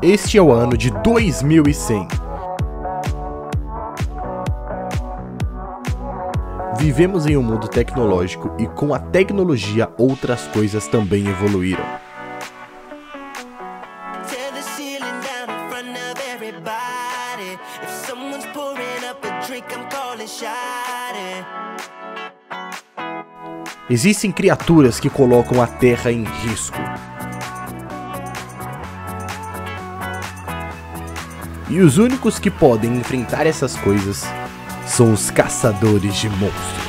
Este é o ano de 2100. Vivemos em um mundo tecnológico e com a tecnologia outras coisas também evoluíram. Existem criaturas que colocam a Terra em risco. E os únicos que podem enfrentar essas coisas são os caçadores de monstros.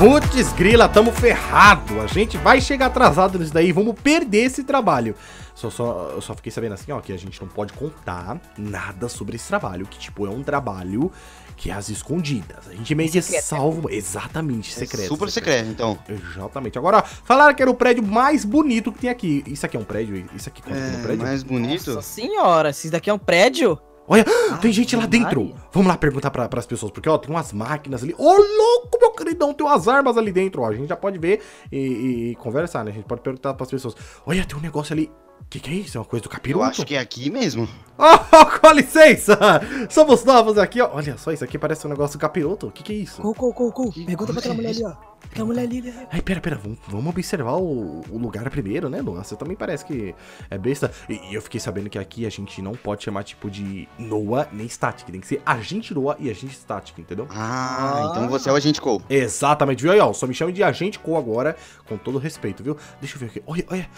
Putz, grila, tamo ferrado. A gente vai chegar atrasado nisso daí, vamos perder esse trabalho. Só, só, eu só fiquei sabendo assim, ó, que a gente não pode contar nada sobre esse trabalho, que tipo, é um trabalho que é às escondidas. A gente meio que Secreto. salva. Exatamente, secreto. Super secreto, então. Exatamente. Agora, falaram que era o prédio mais bonito que tem aqui. Isso aqui é um prédio? Isso aqui conta como um É, prédio? mais bonito. Nossa senhora, se isso daqui é um prédio? Olha, tem gente lá Maria. dentro. Vamos lá perguntar pra, pras pessoas, porque, ó, tem umas máquinas ali. Ô, louco, meu queridão, tem umas armas ali dentro, ó. A gente já pode ver e, e- e conversar, né? A gente pode perguntar pras pessoas. Olha, tem um negócio ali. O que, que é isso? É uma coisa do Eu capiroto? acho que é aqui mesmo. Oh, com licença! Somos novos aqui, ó. Olha só, isso aqui parece um negócio do capiroto. O que, que é isso? Cou, cou, cou, cou. Que Pergunta pra aquela é mulher ali, ó. Aquela mulher ali, ali. Ai, pera, pera, vamos, vamos observar o, o lugar primeiro, né, Luan? Você também parece que é besta. E, e eu fiquei sabendo que aqui a gente não pode chamar tipo de Noah nem Static. Tem que ser agente Noah e agente Static, entendeu? Ah, Ah. então você é o agente Cole. Exatamente, viu aí, ó? Só me chame de agente Co agora, com todo respeito, viu? Deixa eu ver aqui. Olha, olha.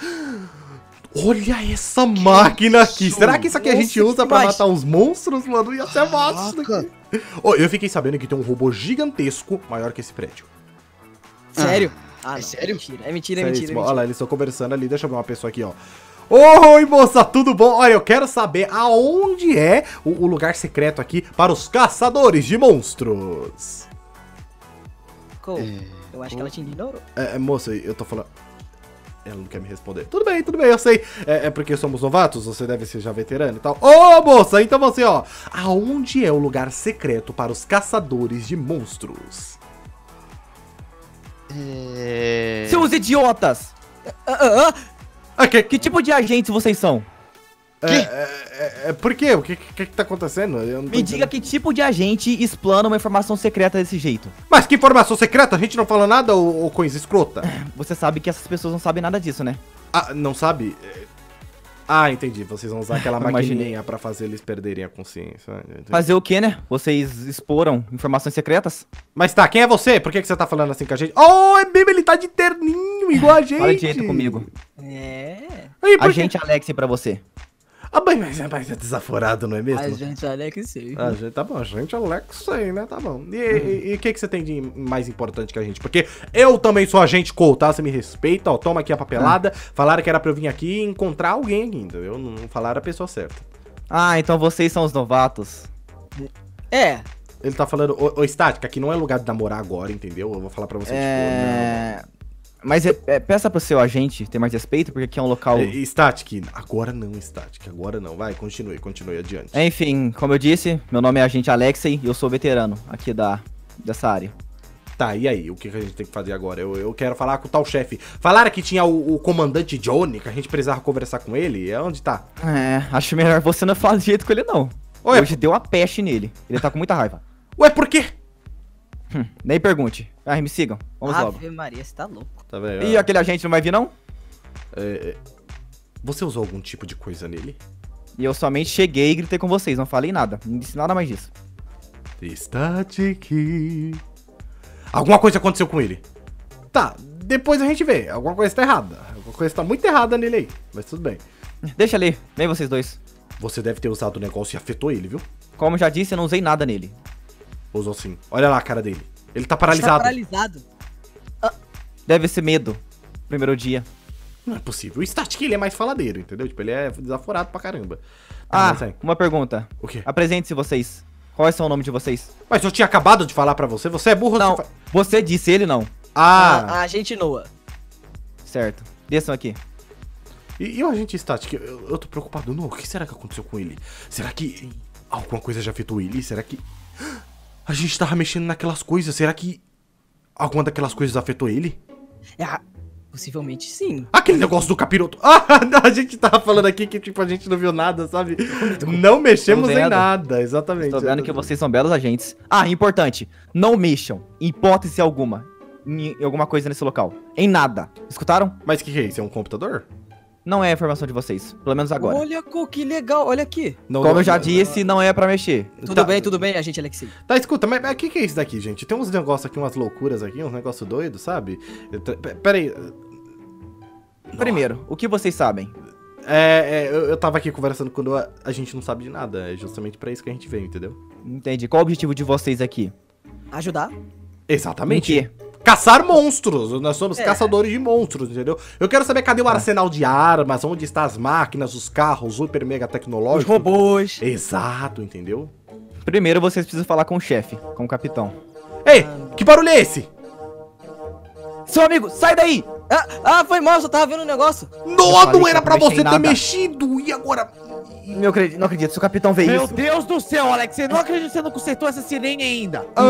Olha essa máquina aqui. isso? Será que isso aqui a Nossa, gente usa que pra matar uns monstros, mano? Ia ser massa isso. Ó, eu fiquei sabendo que tem um robô gigantesco maior que esse prédio. Sério? Ah, é não. sério? Mentira, é mentira, é Seríssimo. mentira. é Olha mentira. lá, eles estão conversando ali. Deixa eu ver uma pessoa aqui, ó. Oi, moça, tudo bom? Olha, eu quero saber aonde é o, o lugar secreto aqui para os caçadores de monstros. Cou, eu acho que ela te ignorou. É, é, moça, eu tô falando. Ela não quer me responder. Tudo bem, tudo bem, eu sei. É, é porque somos novatos, você deve ser já veterano e tal. Ô, moça, então você, ó. Aonde é o lugar secreto para os caçadores de monstros? É... Seus idiotas! Ah, ah, ah, Ah, que, que tipo de agentes vocês são? É, é, é, por quê? O que, que, que tá acontecendo? Eu não tô Me diga que tipo de agente explana uma informação secreta desse jeito. Mas que informação secreta? A gente não fala nada, ô, ô coisa escrota? Você sabe que essas pessoas não sabem nada disso, né? Ah, não sabe? É- Ah, entendi. Vocês vão usar aquela maquininha pra fazer eles perderem a consciência. Ah, entendi. Fazer o que, né? Vocês exporam informações secretas? Mas tá, quem é você? Por que, que você tá falando assim com a gente? Oh, é mesmo, ele tá de terninho, igual a gente. Fala direito comigo. É. Aí, por quê? Agente Alex pra você. Ah, mas, mas, mas é desaforado, não é mesmo? A gente olha que sei. A gente, tá bom, a gente é o Lex aí, né? Tá bom. E- E o que, que você tem de mais importante que a gente? Porque eu também sou agente Cole, tá? Você me respeita, ó. Toma aqui a papelada. Falaram que era pra eu vir aqui e encontrar alguém aqui, entendeu? Não não falaram a pessoa certa. Ah, então vocês são os novatos. É. Ele tá falando, ô, ô Estática, aqui não é lugar de namorar agora, entendeu? Eu vou falar pra você, tipo, É... Mas é, é, peça pro seu agente ter mais respeito, porque aqui é um local... É, Static, agora não, Static, agora não. Vai, continue, continue adiante. Enfim, como eu disse, meu nome é Agente Alexei e eu sou veterano aqui da, dessa área. Tá, e aí? O que, a gente tem que fazer agora? Eu, eu quero falar com o tal chefe. Falaram que tinha o, o comandante Johnny, que a gente precisava conversar com ele. É onde tá? É, acho melhor você não falar de jeito com ele, não. Ué? Hoje deu uma peste nele. Ele tá com muita raiva. Ué, por quê? Hum, nem pergunte. Ah, me sigam. Vamos logo. Ave Maria, você tá louco. Tá vendo? E aquele agente não vai vir, não? É, é, você usou algum tipo de coisa nele? E eu somente cheguei e gritei com vocês, não falei nada. Não disse nada mais disso. Static. Alguma coisa aconteceu com ele. Tá, depois a gente vê. Alguma coisa tá errada. Alguma coisa tá muito errada nele aí. Mas tudo bem. Deixa ali, vem vocês dois. Você deve ter usado o negócio e afetou ele, viu? Como já disse, eu não usei nada nele. Usou sim. Olha lá a cara dele. Ele tá Tá paralisado. paralisado. Deve ser medo. Primeiro dia. Não é possível. O Static, ele é mais faladeiro, entendeu? Tipo, ele é desaforado pra caramba. Tá, Ah, aí, uma pergunta. O quê? Apresente-se vocês. Qual é o nome de vocês? Mas eu tinha acabado de falar pra você. Você é burro? Não, você fa- você disse ele não. Ah, A, a gente Noah. Certo. Desçam aqui. E, e o agente Static? Eu, eu tô preocupado. Não, o que será que aconteceu com ele? Será que alguma coisa já afetou ele? Será que... A gente tava mexendo naquelas coisas. Será que alguma daquelas coisas afetou ele? Ah, possivelmente sim. Aquele negócio do capiroto. Ah, não, a gente tava falando aqui que, tipo, a gente não viu nada, sabe? Não mexemos em nada, exatamente. Tô vendo que vocês são belos agentes. Ah, importante. Não mexam, em hipótese alguma, em em alguma coisa nesse local. Em nada. Escutaram? Mas o que, que é isso? É um computador? Não é a informação de vocês. Pelo menos agora. Olha, que legal, olha aqui. Não, Como não, eu já não. disse, não é pra mexer. Tudo Tá. bem, tudo bem, agente Alexei. Tá, escuta, mas o que, que é isso daqui, gente? Tem uns negócios aqui, umas loucuras aqui, uns negócios doidos, sabe? Eu tô- pe- Pera aí. Primeiro, o que vocês sabem? É, é, eu, eu tava aqui conversando com o Noah, a gente não sabe de nada. É justamente pra isso que a gente veio, entendeu? Entendi. Qual o objetivo de vocês aqui? Ajudar? Exatamente. Em quê? Caçar monstros. Nós somos É. caçadores de monstros, entendeu? Eu quero saber cadê o arsenal de armas, onde estão as máquinas, os carros, super mega Os tecnológicos. robôs. Exato, entendeu? Primeiro vocês precisam falar com o chefe, com o capitão. Ei, que barulho é esse? Seu amigo, sai daí! Ah, ah, foi mal, só tava vendo um negócio. Não, não era eu pra você ter nada. mexido. E agora? Meu, não acredito, se o capitão vê Meu isso. Deus do céu, Alex, você não acredita que você não consertou essa sirene ainda? Ah,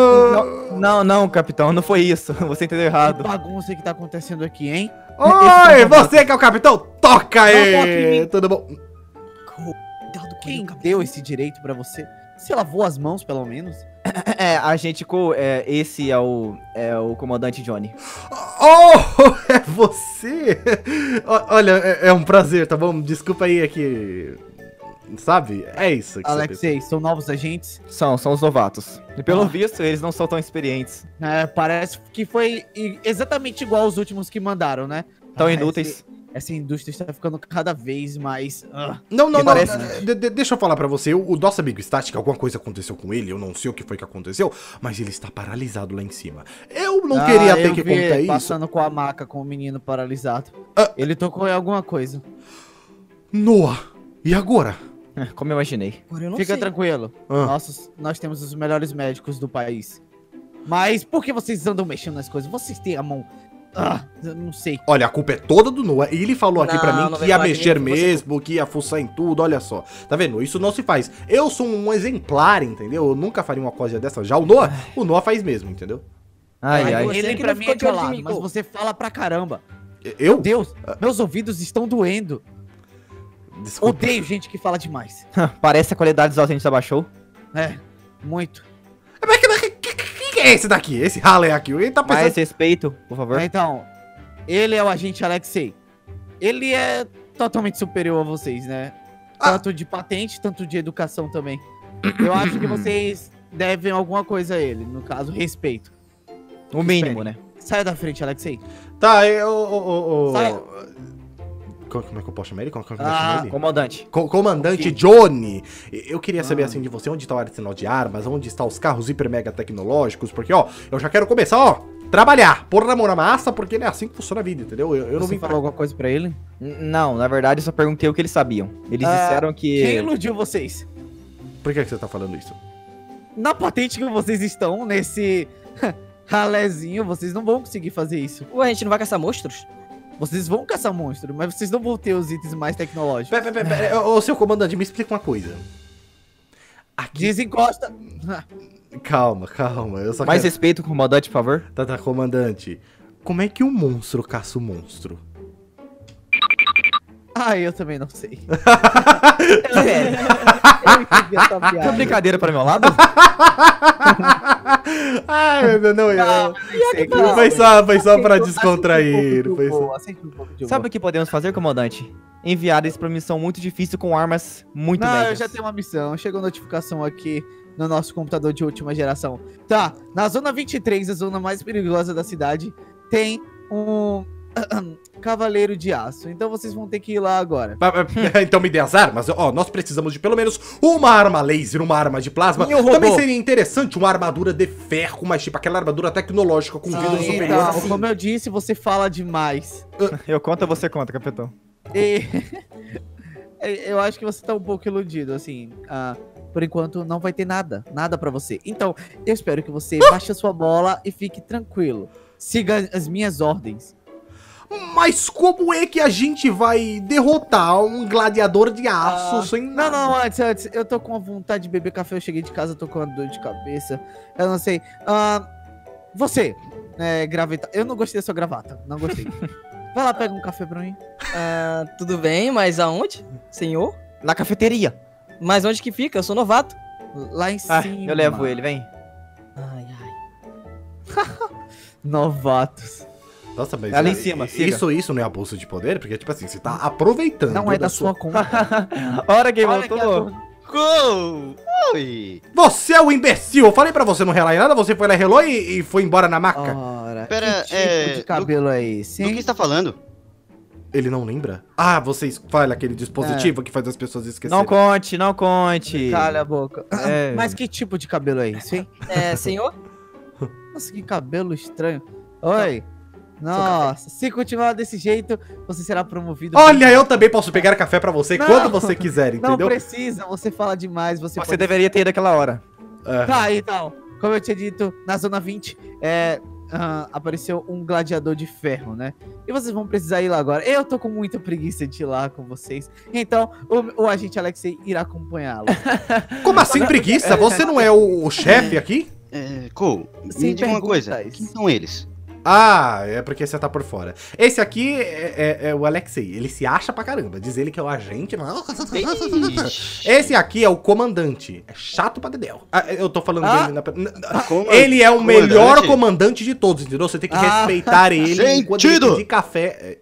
Não, não, não, capitão, não foi isso. Você entendeu Que errado. bagunça que tá acontecendo aqui, hein? Oi, você que é o capitão? Toca aí! Tudo bom? Co, cuidado com Quem deu esse direito pra você? Você lavou as mãos, pelo menos? É, a gente, co- é, esse é o, é o comandante Johnny. Oh, é você? Olha, é, é um prazer, tá bom? Desculpa aí, é que... Sabe? É isso que você Alexei, são novos agentes? São, são os novatos. E pelo Ah. visto, eles não são tão experientes. É, parece que foi exatamente igual aos últimos que mandaram, né? Tão Ah, inúteis. esse- Essa indústria está ficando cada vez mais. ah. Não, não, não. parece- de- de- deixa eu falar pra você. O, o nosso amigo Static, alguma coisa aconteceu com ele. Eu não sei o que foi que aconteceu, mas ele está paralisado lá em cima. Eu não Ah, queria ter que contar ele isso. Passando com a maca com o menino paralisado. Ah. Ele tocou em alguma coisa. Noah, e agora? Como eu imaginei. Agora eu não Fica sei. tranquilo. Ah. Nossos, nós temos os melhores médicos do país. Mas por que vocês andam mexendo nas coisas? Vocês têm a mão. Ah, eu não sei. Olha, a culpa é toda do Noah. E ele falou aqui pra mim que ia mexer mim, você- mesmo, que ia fuçar em tudo. Olha só. Tá vendo? Isso não se faz. Eu sou um exemplar, entendeu? Eu nunca faria uma coisa dessa. Já o Noah, o Noah faz mesmo, entendeu? Ai, Ai, Ele que pra mim é calado, mim, mas você fala pra caramba. Eu? Deus, meus ouvidos estão doendo. Desculpa. Odeio gente que fala demais. Parece a qualidade dos ausentes abaixou. É, muito. Mas que- que- que- é esse daqui? Esse ralé aqui? Ele tá pensando... Mais respeito, por favor. Então, ele é o agente Alexei. Ele é totalmente superior a vocês, né? Ah. Tanto de patente, tanto de educação também. Eu acho que vocês devem alguma coisa a ele, no caso, respeito. O mínimo, né? Saia da frente, Alexei. Tá, eu... o- o- o- Sai. Como é que eu posso chamar ele? Como como é Ah, ele? Comandante. Co- Comandante. Johnny, eu queria saber Ah. assim de você, onde tá o arsenal de armas, onde estão os carros hiper mega tecnológicos, porque ó, eu já quero começar, ó, trabalhar, pôr a mão na massa, porque é assim que funciona a vida, entendeu? Eu, eu não Você vim falou pra... alguma coisa pra ele? Não, na verdade, eu só perguntei o que eles sabiam. Eles Ah, disseram Quem que. iludiu vocês? Por que, que você tá falando isso? Na patente que vocês estão, nesse ralézinho, vocês não vão conseguir fazer isso. Ué, a gente não vai caçar monstros? Vocês vão caçar monstro, mas vocês não vão ter os itens mais tecnológicos. Pera, pera, pera, pera, ô, seu comandante, me explica uma coisa. Aqui... Desencosta. Calma, calma, eu só Mais quero... respeito, comandante, por favor. Tá, tá, comandante, como é que um monstro caça o monstro? Ah, eu também não sei. Sério. Eu essa piada. brincadeira pra meu lado? Ai, não, não, eu... Sei que Foi não. só, foi só pra um descontrair, pouco foi só... um. Sabe o que podemos fazer, comandante? Enviar eles pra missão muito difícil com armas muito Não, eu médias. já tenho uma missão. Chegou notificação aqui no nosso computador de última geração. Tá, na zona 23, a zona mais perigosa da cidade, tem um cavaleiro de aço. Então vocês vão ter que ir lá agora. Então me dê as armas. Ó, nós precisamos de pelo menos uma arma laser, uma arma de plasma. E? Também seria interessante uma armadura de ferro, mas tipo aquela armadura tecnológica com vidro Ah, superior. então, como eu disse, você fala demais. Eu conto ou você conta, capitão? E... eu acho que você tá um pouco iludido, assim. ah, por enquanto, não vai ter nada. Nada pra você. Então, eu espero que você baixe a sua bola e fique tranquilo. Siga as minhas ordens. Mas como é que a gente vai derrotar um gladiador de aço Ah, sem Não, nada? não, antes, antes. Eu tô com vontade de beber café. Eu cheguei de casa, tô com uma dor de cabeça. Eu não sei. Ah, você, é, gravata. Eu não gostei da sua gravata. Não gostei. Vai lá, pega um café pra mim. Ah, tudo bem, mas aonde? Senhor? Na cafeteria. Mas onde que fica? Eu sou novato. Lá em Ah, cima. eu levo ele, vem. Ai, ai. Novatos. Nossa, mas Ali em é- cima, siga. isso, isso não é abuso de poder? Porque, tipo assim, você tá aproveitando. Não é da sua conta. Hora que Olha que voltou. a- Gol! Oi! Você é o imbecil! Eu falei pra você não relar em nada, você foi lá, relou e, e foi embora na maca. Ora, Pera, que tipo é, de cabelo é esse, Do hein? que você tá falando? Ele não lembra? Ah, vocês falam aquele dispositivo que faz as pessoas esquecerem. Não conte, não conte. Calha a boca. É. Mas que tipo de cabelo é esse, hein? É, senhor? Nossa, que cabelo estranho. Oi. Nossa, se continuar desse jeito, você será promovido. Olha, eu também posso pegar café pra você Não. quando você quiser, Não entendeu? precisa, você fala demais, você, Você pode... deveria ter ido aquela hora. É. Tá, então, como eu tinha dito, na zona 20, é, ah, apareceu um gladiador de ferro, né? E vocês vão precisar ir lá agora. Eu tô com muita preguiça de ir lá com vocês. Então, o, o agente Alexei irá acompanhá-lo. Como assim preguiça? Você não é o, o chefe aqui? É, Cole, Sem me diga uma coisa. Quem são eles? Ah, é porque você tá por fora. Esse aqui é, é- é o Alexei. Ele se acha pra caramba. Diz ele que é o agente. Ixi. Esse aqui é o comandante. É chato pra dedéu. Ah, eu tô falando Ah. dele na... Como- Ele é o Comandante? melhor comandante de todos, entendeu? Você tem que Ah. respeitar ele enquanto ele Sentido. pedir café.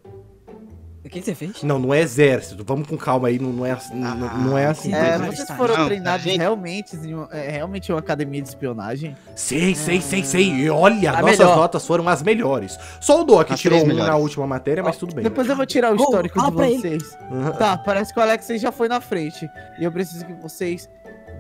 O que que você fez? Não, não é exército. Vamos com calma aí. Não, não é, assim- não, não é assim. É, vocês tá, foram não, treinados gente. realmente em uma, é, realmente uma academia de espionagem? Sei, sei, sei, sei. E olha, A nossas melhor. notas foram as melhores. Só o que As tirou um na melhores. última matéria, mas tudo bem. Depois eu vou tirar o histórico fala de vocês. Tá, parece que o Alexei já foi na frente. E eu preciso que vocês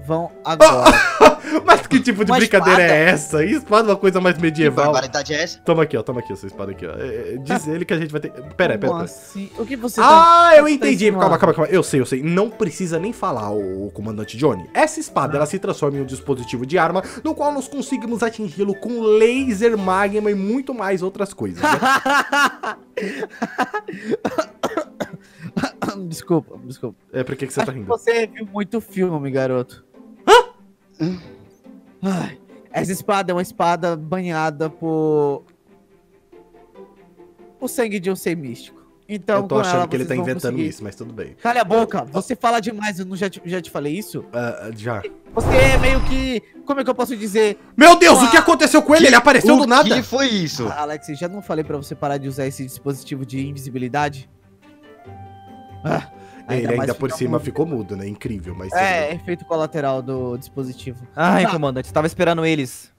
vão agora. Mas que tipo de Uma brincadeira espada? é essa? E espada é uma coisa mais Que medieval. barbaridade é essa? Toma aqui, ó. Toma aqui essa espada aqui, ó. É, é, Diz ele que a gente vai ter. Pera, pera, pera. assim? O que você tá... Ah, eu tá entendi. insinuando? Calma, calma, calma. Eu sei, eu sei. Não precisa nem falar, o, comandante Johnny. Essa espada, ela se transforma em um dispositivo de arma, no qual nós conseguimos atingi-lo com laser, magma e muito mais outras coisas. né? desculpa, desculpa. é, por que, que você tá Acho que rindo? Você viu muito filme, garoto. Ai, essa espada é uma espada banhada por... O sangue de um ser místico. Então, eu tô achando ela, que ele tá inventando conseguir. isso, mas tudo bem. Cala a boca, você fala demais, eu não já te, já te falei isso? Ah, já. Você é meio que. Como é que eu posso dizer? Meu Deus, o que aconteceu com ele? Ele apareceu o do nada. que foi isso? Ah, Alex, já não falei pra você parar de usar esse dispositivo de invisibilidade? Ah, Ele mais ainda por cima mudo. ficou mudo, né? Incrível, mas. É, efeito colateral do dispositivo. Ai, Tá. comandante, tava esperando eles.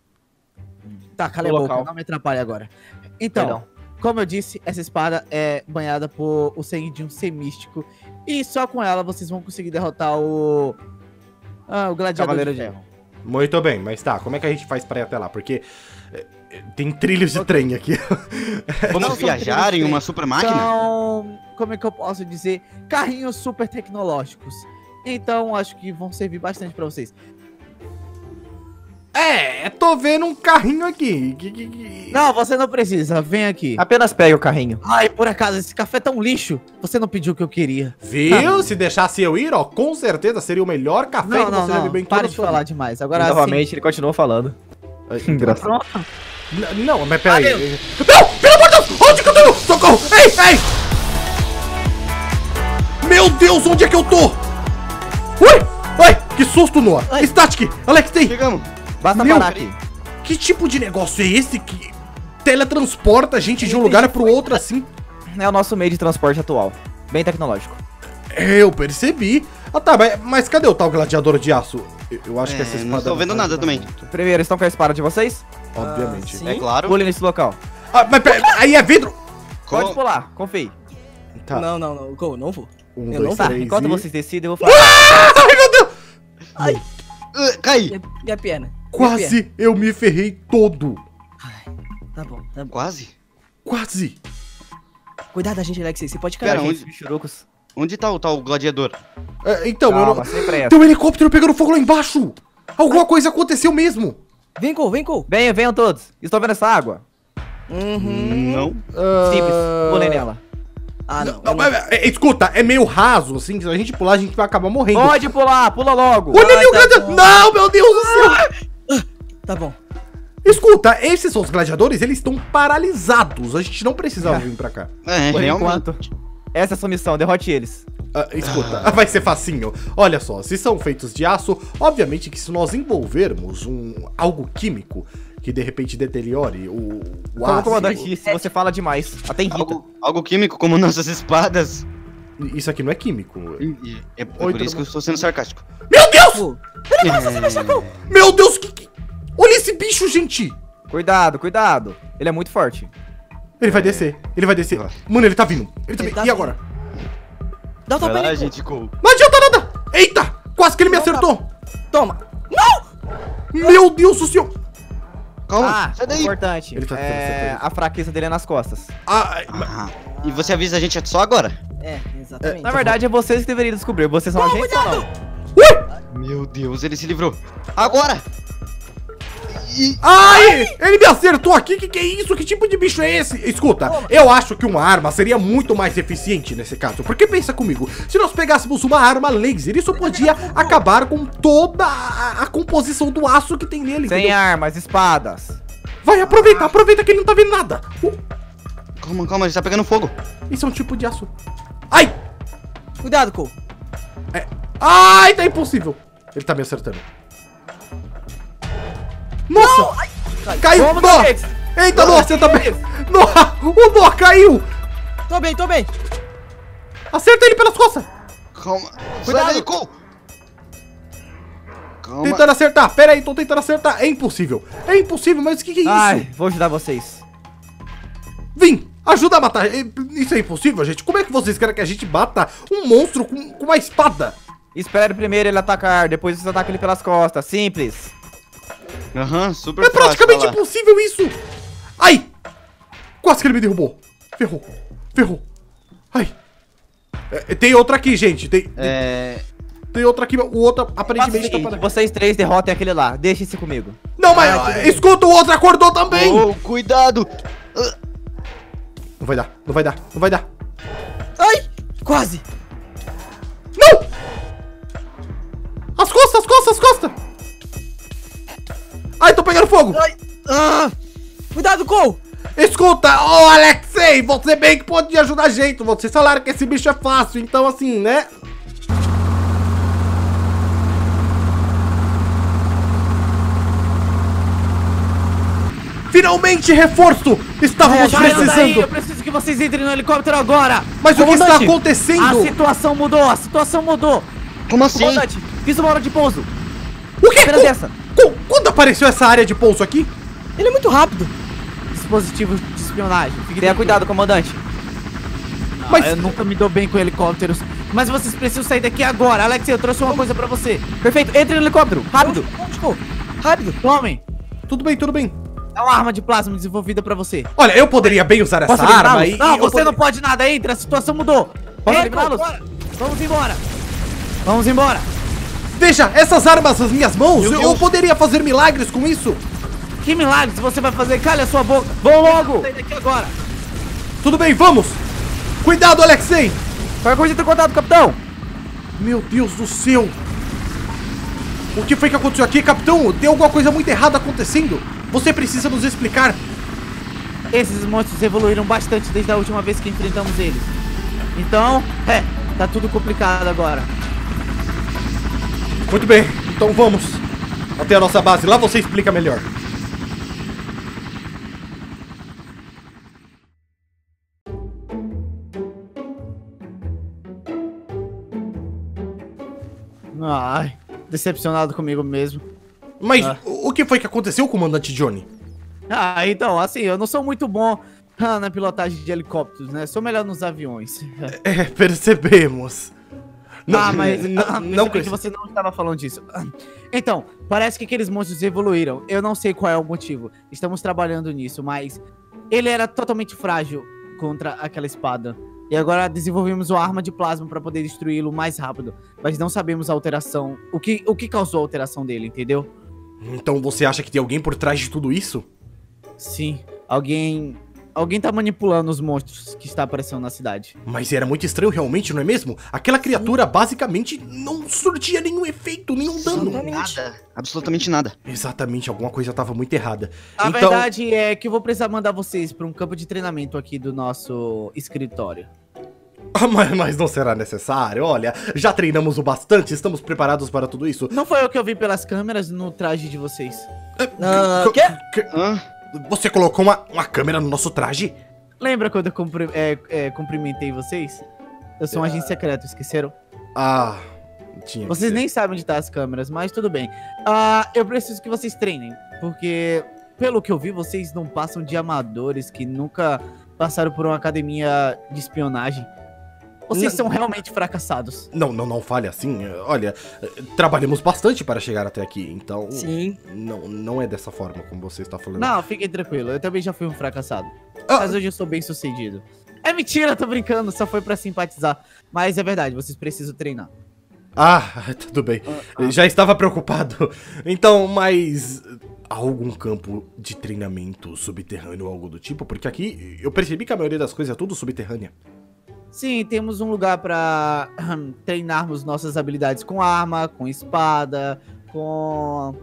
Tá, cala a boca, não me atrapalhe agora. Então, Perdão. como eu disse, essa espada é banhada por o sangue de um ser místico. E só com ela vocês vão conseguir derrotar o. Ah, o gladiador Cavaleiro de ferro. Muito bem, mas tá, como é que a gente faz pra ir até lá? Porque é, tem trilhos de trem aqui. Vamos viajar em uma super máquina? São, como é que eu posso dizer? Carrinhos super tecnológicos. Então, acho que vão servir bastante pra vocês. É, tô vendo um carrinho aqui. Não, você não precisa. Vem aqui. Apenas pegue o carrinho. Ai, por acaso, esse café tá um lixo. Você não pediu o que eu queria. Viu? Se deixasse eu ir, ó, com certeza seria o melhor café Não, que não, você já não. bebeu em toda Para de falar demais. Agora, assim, Novamente, ele continuou falando. Engraçado. Não, mas peraí. Não! Pelo amor de Deus! Onde que eu tô? Socorro! Ei, ei! Meu Deus, onde é que eu tô? Ui! Ai, que susto, Noah! Static! Alex, tem! Chegamos. Basta Meu, parar aqui. Que tipo de negócio é esse que teletransporta a gente de um lugar pro outro assim? É o nosso meio de transporte atual. Bem tecnológico. Eu percebi. Ah tá, mas, mas cadê o tal gladiador de aço? Eu, eu acho que É, essa não espada. estou vendo vai nada também. muito, Primeiro, estão com a espada de vocês? Obviamente. Ah, sim. É claro. Pule nesse local. Ah, mas pera, aí é vidro! Pode pular, confie. Tá, Não, não, não. Go, não vou. Um, eu dois, não- Tá, três enquanto e... vocês decidem, eu vou falar. Ai, meu Deus! Uh, cai. Minha, minha perna. Minha perna. Quase eu me ferrei todo. Tá bom, tá bom. Quase. Quase. Cuidado da gente, Alexei. Você pode cair. Pera, gente, onde- bichurucos. Onde tá o tal gladiador? É, então, eu Calma, não... sem pressa. Tem um helicóptero pegando fogo lá embaixo! Alguma coisa aconteceu mesmo! Vem, Go, vem, Go. Venham, venham todos. Estão vendo essa água? Uhum. Não. Simples, Ah, pulei nela. Ah, não. não, não- é, escuta, é meio raso, assim, se a gente pular, a gente vai acabar morrendo. Pode pular, pula logo. Olha ali o tá gladiador! bom. Não, meu Deus do céu! Tá bom. Escuta, esses são os gladiadores, eles estão paralisados. A gente não precisava vir pra cá. É, Por realmente. enquanto. Essa é a sua missão, derrote eles. Ah, escuta, vai ser facinho. Olha só, se são feitos de aço, obviamente que se nós envolvermos um algo químico que de repente deteriore o, o Como o comandante disse, você fala demais. Até irrita. Algo, algo químico como nossas espadas. Isso aqui não é químico. É por Oi, isso que eu estou sendo sarcástico. Meu Deus! Pô, Meu Deus, que, que... Olha esse bicho, gente! Cuidado, cuidado. Ele é muito forte. Ele vai descer, ele vai descer. Mano, ele tá vindo. Ele tá Ele vindo. tá e vindo. agora? Dá um lá, nele. gente, Cole. Não adianta nada! Eita! Quase que ele me acertou! Toma. Meu Deus do céu! Calma, Ah, sai daí. importante. Ele tá é, a fraqueza dele é nas costas. Ah, Ah, e você avisa a gente só agora? É, exatamente. Na verdade, é vocês que deveriam descobrir. Vocês são agentes ou não? Meu Deus, ele se livrou. Agora! E... Ai! Ele me acertou aqui, que que é isso? Que tipo de bicho é esse? Escuta, eu acho que uma arma seria muito mais eficiente nesse caso. Porque pensa comigo, se nós pegássemos uma arma laser, isso podia acabar com toda a, a composição do aço que tem nele. Sem entendeu? armas, espadas. Vai, aproveita, aproveita que ele não tá vendo nada. Uh, Calma, calma, ele tá pegando fogo. isso é um tipo de aço. Ai! Cuidado, Cole. Ai, tá impossível. Ele tá me acertando. Nossa! caiu! Vamos, Nó! Eita, Nó, você tá bem! Nó! O Nó caiu! Tô bem, tô bem. Acerta ele pelas costas! Calma. Cuidado. Sai daí. Calma. Tentando acertar, pera aí, tô tentando acertar. É impossível. É impossível, mas o que, que é isso? Ai, vou ajudar vocês. Vim! Ajuda a matar. É- Isso é impossível, gente. Como é que vocês querem que a gente bata um monstro com, com uma espada? Espere primeiro ele atacar, depois você ataca ele pelas costas. Simples. Aham, super É fácil. praticamente lá. impossível isso! Ai! Quase que ele me derrubou. Ferrou. Ferrou. Ai. É, tem outra aqui, gente. Tem, É... tem outra aqui. O outro o aparentemente tá seguinte, para... vocês três derrotem aquele lá. Deixe esse comigo. Não, mas escuta, o outro acordou também! Oh, cuidado! Não vai dar, não vai dar, não vai dar. Ai, quase. Não! As costas, as costas, as costas! Tô pegando fogo! Ai. Ah. Cuidado, Cole. Escuta, ô Alexei, você bem que pode ajudar a gente. Vocês falaram que esse bicho é fácil, então assim, né? Finalmente, reforço! Estávamos Saiam daí, eu precisando! preciso que vocês entrem no helicóptero agora. Mas o que está Comandante, acontecendo? A situação mudou, a situação mudou. Como assim? Comandante, fiz uma hora de pouso. O que? Apenas essa. Qu- Quando apareceu essa área de pouso aqui? Ele é muito rápido. Dispositivo de espionagem. Fique Tenha cuidado, comandante. Não, Mas- Eu nunca me dou bem com helicópteros. Mas vocês precisam sair daqui agora. Alex, eu trouxe uma coisa pra você. Perfeito, entre no helicóptero, rápido. Onde? Rápido. Tomem. Tudo bem, tudo bem. É uma arma de plasma desenvolvida pra você. Olha, eu poderia bem usar essa Posso arma eliminá-los? e. Não, você poder- não pode nada. Entra, a situação mudou. Posso Entra. Vamos embora. Vamos embora. Veja, essas armas nas minhas mãos, eu, eu poderia fazer milagres com isso. Que milagres você vai fazer? Calha a sua boca. Vão logo. Sai daqui agora. Tudo bem, vamos! Cuidado, Alexei! Qualquer coisa, entre em contato, capitão. Meu Deus do céu! O que foi que aconteceu aqui, capitão? Tem alguma coisa muito errada acontecendo? Você precisa nos explicar. Esses monstros evoluíram bastante desde a última vez que enfrentamos eles. Então, é, tá tudo complicado agora. Muito bem, então vamos até a nossa base. Lá você explica melhor. Ai, decepcionado comigo mesmo. Mas Ah. o que foi que aconteceu, comandante Johnny? Ah, então, assim, eu não sou muito bom ah, na pilotagem de helicópteros, né? Sou melhor nos aviões. É, percebemos. Ah, mas não, não percebi que você não estava falando disso. Então, parece que aqueles monstros evoluíram. Eu não sei qual é o motivo. Estamos trabalhando nisso, mas ele era totalmente frágil contra aquela espada. E agora desenvolvemos uma arma de plasma para poder destruí-lo mais rápido. Mas não sabemos a alteração, o que, o que causou a alteração dele, entendeu? Então você acha que tem alguém por trás de tudo isso? Sim, alguém alguém tá manipulando os monstros que está aparecendo na cidade. Mas era muito estranho realmente, não é mesmo? Aquela criatura basicamente não surtia nenhum efeito, nenhum dano. Nada. Absolutamente nada. Exatamente, alguma coisa tava muito errada. A então, verdade é que eu vou precisar mandar vocês pra um campo de treinamento aqui do nosso escritório. Ah, mas, mas não será necessário. Olha, já treinamos o bastante, estamos preparados para tudo isso. Não foi eu que eu vi pelas câmeras no traje de vocês. Ah, Co- quê? que- Hã? Você colocou uma, uma câmera no nosso traje? Lembra quando eu é, é, cumprimentei vocês? Eu sou um agente secreto, esqueceram? Ah, tinha. Vocês nem sabem onde tá as câmeras, mas tudo bem. Ah, eu preciso que vocês treinem, porque pelo que eu vi, vocês não passam de amadores que nunca passaram por uma academia de espionagem. Vocês são realmente fracassados. Não, não, não fale assim. Olha, trabalhamos bastante para chegar até aqui, então. Sim. Não, não é dessa forma como você está falando. Não, fiquem tranquilo, eu também já fui um fracassado. Ah. Mas hoje eu sou bem sucedido. É mentira, tô brincando, só foi pra simpatizar. Mas é verdade, vocês precisam treinar. Ah, tudo bem. Já estava preocupado. Então, mas. Há algum campo de treinamento subterrâneo ou algo do tipo? Porque aqui eu percebi que a maioria das coisas é tudo subterrânea. Sim, temos um lugar pra treinarmos nossas habilidades com arma, com espada, com.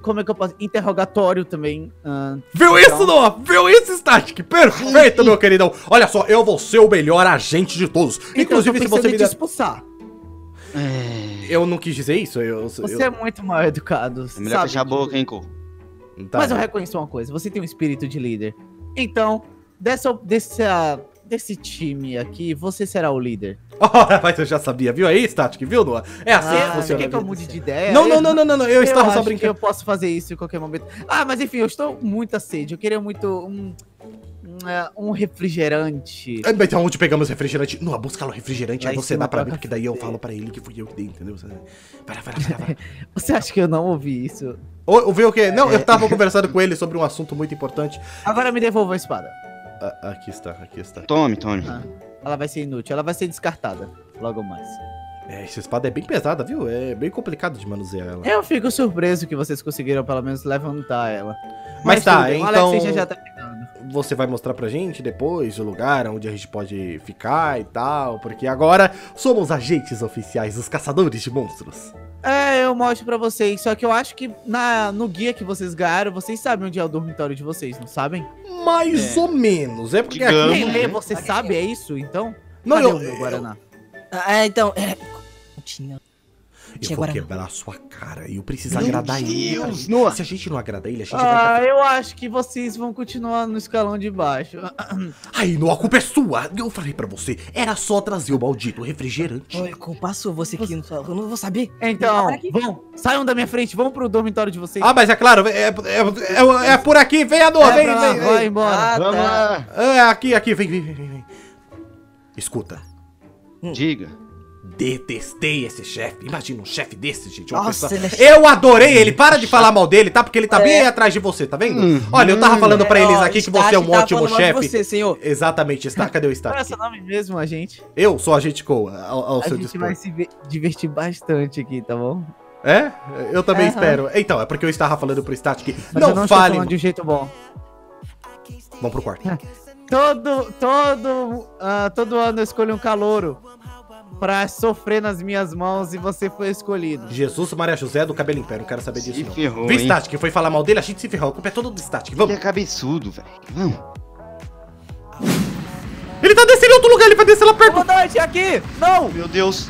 Como é que eu posso. Interrogatório também. ahn. Viu Então- isso, Noah? Viu isso, Static? Perfeito, meu queridão. Olha só, eu vou ser o melhor agente de todos. Então, Inclusive, eu tô se você me der... expulsar. É. Eu não quis dizer isso. Eu, Você eu... é muito mal educado. É melhor sabe fechar a boca, hein, Cole? Tá. Mas eu reconheço uma coisa, você tem um espírito de líder. Então, dessa, dessa, desse time aqui, você será o líder. Ora, mas eu já sabia, viu aí, Static? Viu, Noah? É assim que Ah, funciona. quer que eu mude de ideia? Não, não, não, não, não, não. Eu, Eu estava acho só que brincando. eu posso fazer isso em qualquer momento. Ah, mas enfim, eu estou muita sede. Eu queria muito um, um, é, refrigerante. É, Então, onde pegamos refrigerante? Não, busca lá o refrigerante, aí você dá pra mim, porque daí eu falo pra ele que fui eu que dei, entendeu? Você- Vai lá, vai lá, vai lá. Você acha que eu não ouvi isso? Ou, ouviu o quê? Não, É. eu tava conversando com ele sobre um assunto muito importante. Agora me devolva a espada. Ah, aqui está, aqui está. Tome, tome. Ah. Ela vai ser inútil, ela vai ser descartada logo mais. É, essa espada é bem pesada, viu? É bem complicado de manusear ela. Eu fico surpreso que vocês conseguiram pelo menos levantar ela. Mas tá, tudo então- Alex já, já tá. Você vai mostrar pra gente depois o lugar onde a gente pode ficar e tal, porque agora somos agentes oficiais dos caçadores de monstros. É, eu mostro pra vocês. Só que eu acho que na, no guia que vocês ganharam, vocês sabem onde é o dormitório de vocês, não sabem? Mais ou menos, é porque Digamos. aqui... Quem lê, né? você sabe, é isso? Então? Não, Cadê eu, o meu Guaraná? Ah, é, então. É... Tinha. Eu vou quebrar a sua cara e eu preciso Meu agradar ele. Deus. Noah. Se a gente não agradar ele, a gente vai... Ah, eu acho que vocês vão continuar no escalão de baixo. Ai, não, a culpa é sua. Eu falei pra você, era só trazer o maldito refrigerante. Oi, culpa sua, você que não. Eu não vou saber. Então, vão, saiam da minha frente, vão pro dormitório de vocês. Ah, mas é claro, é, é, é, é por aqui, vem É vem, lá, vem, vai vem. embora. Ah, Vamos tá. lá. É, aqui, aqui, vem, vem, vem, vem, vem. Escuta, Diga. Detestei esse chefe. Imagina um chefe desse, gente. Nossa, pessoa- ele é Eu adorei ele, para de falar mal dele, tá? Porque ele tá bem aí atrás de você, tá vendo? Uhum. Olha, eu tava falando pra É, eles ó, aqui que você é um Stark ótimo chefe. Você, senhor. Exatamente, está, cadê o Qual é Stark? seu nome mesmo, a gente? Eu sou a gente Coa, ao, ao A seu gente dispor. vai se ve- divertir bastante aqui, tá bom? É? Eu também Aham. espero. Então, é porque eu estava falando pro Static. Mas Não, eu não estou fale. falando de um jeito bom. Vamos pro quarto. Todo, todo, ah, todo ano eu escolho um calouro pra sofrer nas minhas mãos e você foi escolhido. Jesus Maria José do cabelo em pé, não quero saber disso Se não. ferrou? Static, foi falar mal dele, a gente se ferrou. A culpa é toda do Static. Ele Vamos. é cabeçudo, velho. Vamos. Ele tá descendo em outro lugar, ele vai descer lá perto. Comandante, aqui! Não! Meu Deus.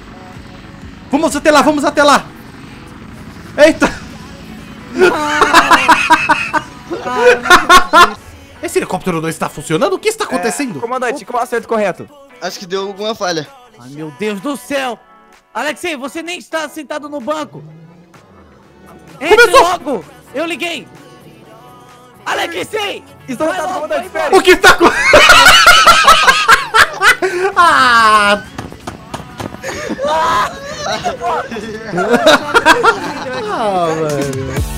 Vamos até lá, vamos até lá. Eita. Esse helicóptero não está funcionando? O que está acontecendo? Comandante, qual é o acerto correto? Acho que deu alguma falha. Ai, meu Deus do céu! Alexei, você nem está sentado no banco! Entre Começou! logo! Eu liguei! Alexei! Estou Vai sentado, logo, comandante, vai espere! O que está acontecendo? ah! ah, velho.